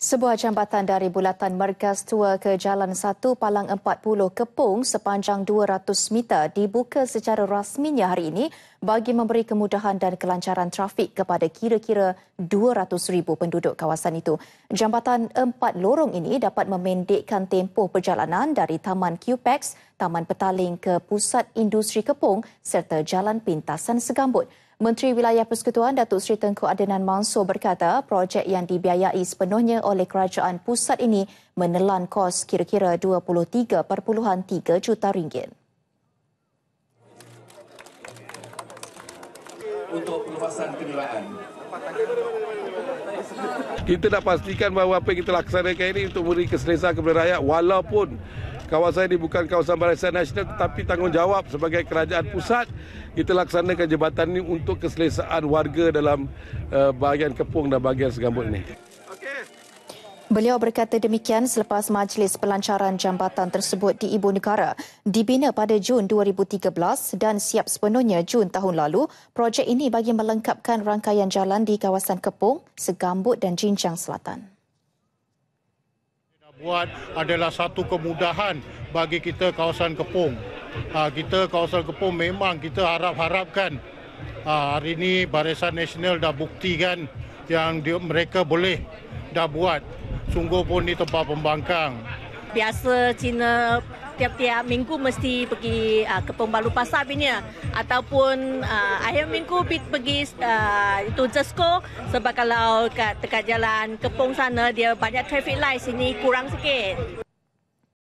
Sebuah jambatan dari bulatan Merkas Tua ke Jalan 1 Palang 40 Kepung sepanjang 200 meter dibuka secara rasminya hari ini bagi memberi kemudahan dan kelancaran trafik kepada kira-kira 200,000 penduduk kawasan itu. Jambatan empat lorong ini dapat memendekkan tempoh perjalanan dari Taman QPEX, Taman Petaling ke Pusat Industri Kepung serta Jalan Pintasan Segambut. Menteri Wilayah Persekutuan Datuk Seri Tengku Adenan Mansor berkata projek yang dibiayai sepenuhnya oleh kerajaan pusat ini menelan kos kira-kira 23.3 juta ringgit. Untuk perluasan kenderaan. Kita nak pastikan bahawa apa yang kita laksanakan ini untuk memberi keselesaan kepada rakyat walaupun kawasan ini bukan kawasan barisan nasional tetapi tanggungjawab sebagai kerajaan pusat kita laksanakan jabatan ini untuk keselesaan warga dalam uh, bahagian Kepung dan bahagian Segambut ini. Beliau berkata demikian selepas majlis pelancaran jambatan tersebut di Ibu Negara. Dibina pada Jun 2013 dan siap sepenuhnya Jun tahun lalu, projek ini bagi melengkapkan rangkaian jalan di kawasan Kepung, Segambut dan Jinjang Selatan buat adalah satu kemudahan bagi kita kawasan Kepung. Ha, kita kawasan Kepung memang kita harap-harapkan ha, hari ini Barisan Nasional dah buktikan yang dia, mereka boleh dah buat. Sungguh pun di tempat pembangkang. Biasa Cina tiap-tiap minggu mesti pergi uh, ke Pembalu Pasar ni ataupun uh, akhir minggu pergi uh, itu Jesko. Sebab kalau kat dekat jalan Kepong sana dia banyak traffic light sini kurang sikit.